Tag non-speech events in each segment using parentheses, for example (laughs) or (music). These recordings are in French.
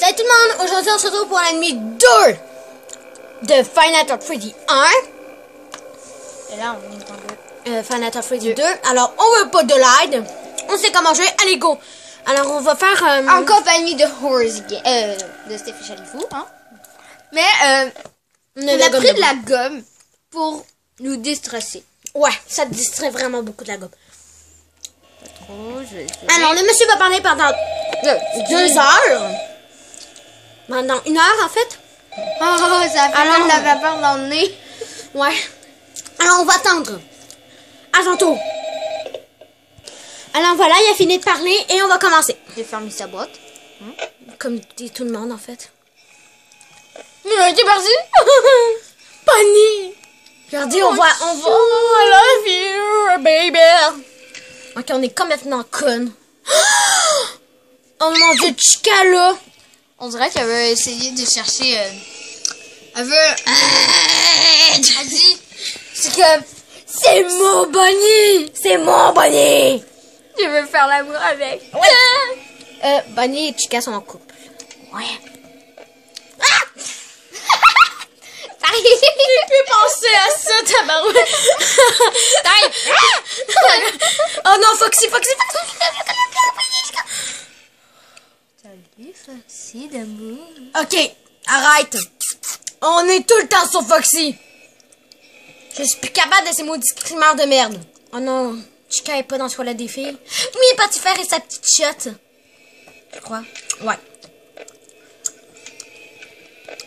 Salut tout le monde! Aujourd'hui, on se retrouve pour la nuit 2 de Final Fantasy Freddy 1. Et là, on est en. Euh, Final Fantasy Freddy 2. Alors, on veut pas de l'aide. On sait comment jouer. Allez, go! Alors, on va faire... euh, En compagnie de Horse euh, de Stéphane Chalifou, hein. Mais, euh, on a pris de de la gomme pour nous déstresser. Ouais, ça distrait vraiment beaucoup de la gomme. Je vais Alors, le monsieur va parler pendant deux heures. Pendant une heure, en fait. Oh, ça fait Alors- de la vapeur dans le nez. Ouais. Alors, on va attendre. À ton tour. Alors, voilà, il a fini de parler et on va commencer. J'ai fermé sa boîte. Comme dit tout le monde, en fait. C'est parti. Bunny! Regardez, on va, on va. Oh, I love you, baby! Ok, on est complètement conne. (gasps) Oh mon dieu, Chica là! On dirait qu'elle veut essayer de chercher. euh, Elle veut. Elle dit. C'est que. C'est mon Bunny! C'est mon Bunny! Je veux faire l'amour avec. Euh, Bunny et Chica sont en couple. Ouais. (laughs) J'ai pu penser à ça, tabarouette! (laughs) oh non, Foxy, Foxy, Foxy! Foxy d'amour. Ok, arrête. On est tout le temps sur Foxy. Je suis plus capable de ces maudits screamers de merde. Oh non, Chica est pas dans le toilette des filles. Oui, il est parti faire sa petite shot. Je crois. Ouais.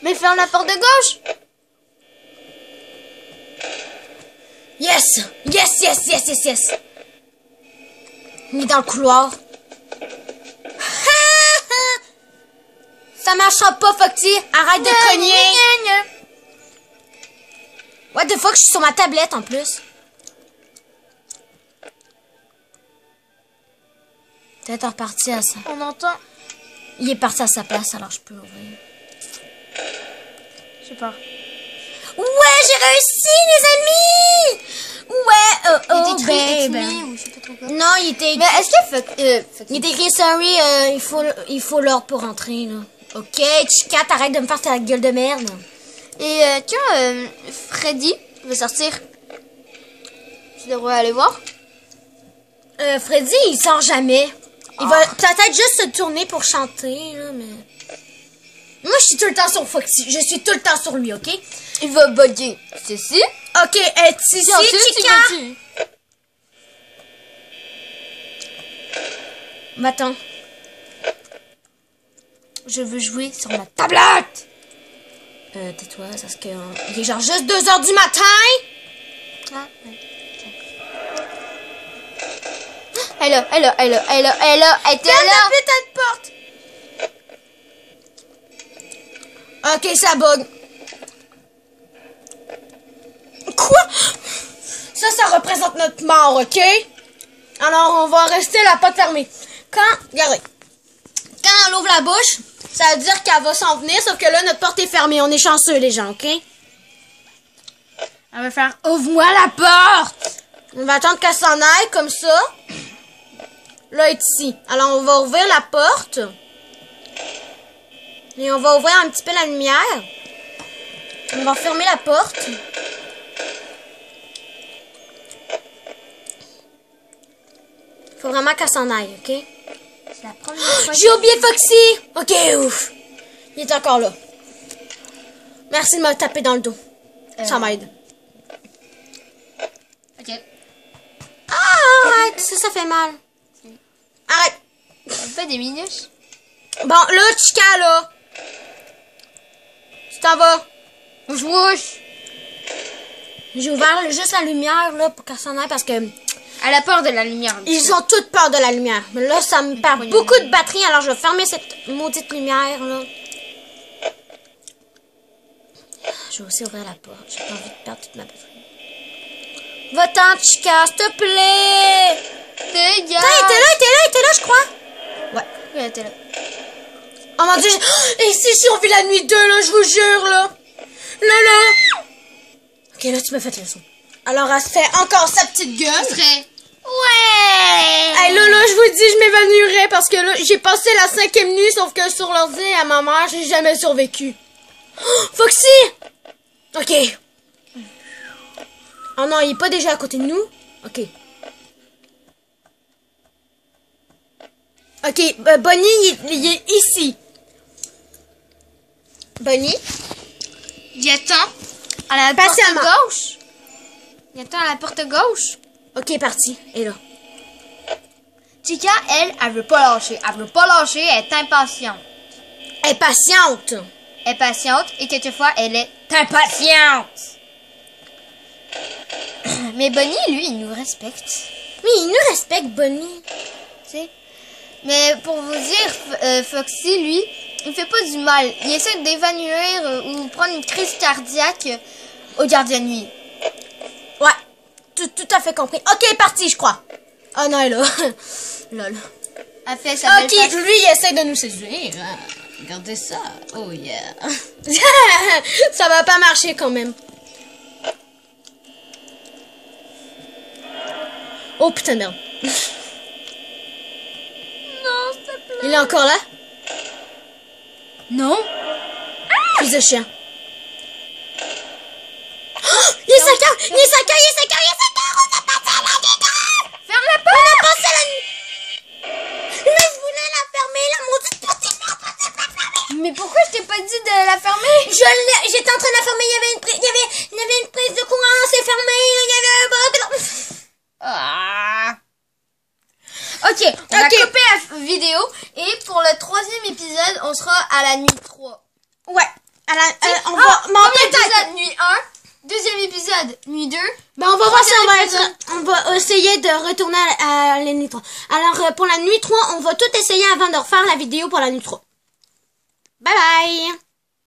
Mais ferme la porte de gauche. Yes! Yes, yes, yes, yes, yes. Il est dans le couloir. Ça marchera pas, Foxy. Arrête de cogner. What the fuck, je suis sur ma tablette en plus. Peut-être reparti à ça. On entend. Il est parti à sa place, alors je peux ouvrir. Je sais pas. Ouais, j'ai réussi, les amis! Ouais, oh, oh, Il était babe. Me ou je sais pas trop quoi. Non, il était Mais est-ce que euh, Il est écrit sorry, euh, il faut il faut l'heure pour rentrer là. Ok, Chica, t'arrêtes de me faire ta gueule de merde. Et euh, tiens, euh, Freddy veut sortir. Tu devrais aller voir. Euh, Freddy, il sort jamais. Il va peut-être juste se tourner pour chanter là, mais. Moi, je suis tout le temps sur Foxy. Je suis tout le temps sur lui, ok? Il va bugger. Ceci. Ok, est ici, Chica? Mais attends. Je veux jouer sur ma tablette. Euh, tais-toi, parce que euh, il est genre juste 2 heures du matin. Ah, ouais. Elle là, elle là, elle là, elle là, elle là, elle était là. la putain de porte. Ok, ça bug. Quoi? Ça, ça représente notre mort, ok? Alors, on va rester la porte fermée. Quand, regardez, quand elle ouvre la bouche, ça veut dire qu'elle va s'en venir, sauf que là, notre porte est fermée. On est chanceux, les gens, ok? Elle va faire ouvre-moi la porte. On va attendre qu'elle s'en aille, comme ça. Là, est ici. Alors, on va ouvrir la porte. Et on va ouvrir un petit peu la lumière. On va fermer la porte. Faut vraiment qu'elle s'en aille, ok? C'est la première fois. J'ai oublié Foxy! Ok, ouf. Il est encore là. Merci de me taper dans le dos. Ça Euh. m'aide. Ok. Ah, arrête, ça, ça fait mal. Arrête. On fait des minus. Bon, là, Chica, là. Tu t'en vas. Wouch wouch. J'ai ouvert juste la lumière, là, pour qu'elle s'en aille, parce que Elle a peur de la lumière. ils ont toutes peur de la lumière. Mais là, ça me perd beaucoup de batterie, alors je vais fermer cette maudite lumière, là. Je vais aussi ouvrir la porte. J'ai pas envie de perdre toute ma batterie. Va-t'en, Chica, s'il te plaît. Dégage. Attends, il était là, il était là, il était là, je crois. Ouais. Elle était là. Oh mon dieu, et si on vit la nuit 2, là, je vous jure, là. Là, là. Ok, là, tu m'as fait le son. Alors, elle se fait encore sa petite gueule. Ouais. Hey, là, là, je vous dis, je m'évanouirais parce que là, j'ai passé la cinquième nuit, sauf que sur l'ordi à ma mère, j'ai jamais survécu. Oh, Foxy! Ok. Oh non, il est pas déjà à côté de nous? Ok. Ok, euh, Bonnie, il, il est ici. Bonnie? Il attend à la Patiemment. porte gauche. Il attend à la porte gauche. Ok, parti. Et là. Chica, elle, elle veut pas lâcher. Elle veut pas lâcher, elle est impatiente. Impatiente. Elle est patiente et quelquefois, elle est impatiente. (coughs) Mais Bonnie, lui, il nous respecte. Oui, il nous respecte, Bonnie. Tu sais. Mais pour vous dire, euh, Foxy, lui, il fait pas du mal. Il essaie d'évanouir euh, ou prendre une crise cardiaque euh, au gardien de nuit. Tout, tout à fait compris. Ok, parti, je crois. Oh non, elle est là. (laughs) Lol. Fait sa belle Ok, lui, il essaie de nous séduire. Regardez ça. Oh yeah. (laughs) ça va pas marcher quand même. Oh putain de merde. (laughs) Non, s'il te plaît. Il est encore là? Non. Fils de chien. Oh, il est 5 heures! épisode, on sera à la nuit 3. Ouais. À la, euh, on ah, va, mais on peut épisode, nuit 1. Deuxième épisode, nuit 2. Ben, on va voir si on va, être, on va essayer de retourner à, à, la nuit 3. Alors, euh, pour la nuit 3, on va tout essayer avant de refaire la vidéo pour la nuit 3. Bye bye!